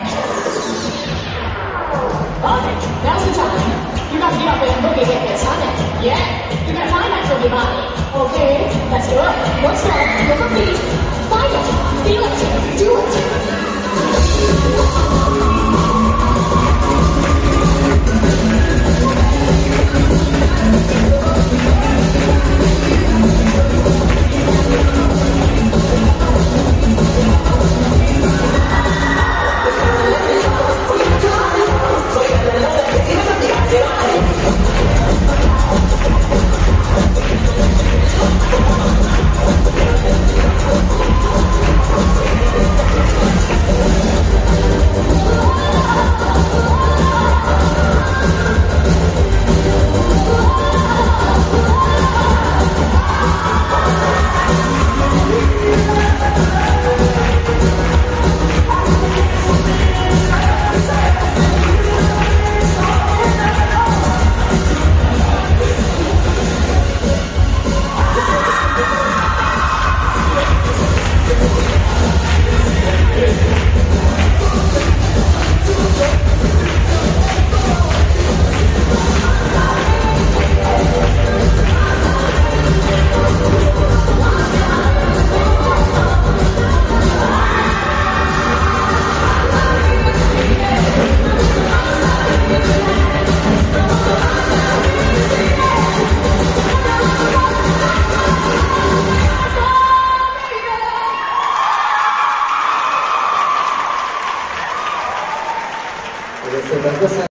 Okay, now's the time. You gotta get up and boogie with this, honey. Yeah, you gotta body. Okay, let's do it. Step, move your feet. Pero es otra cosa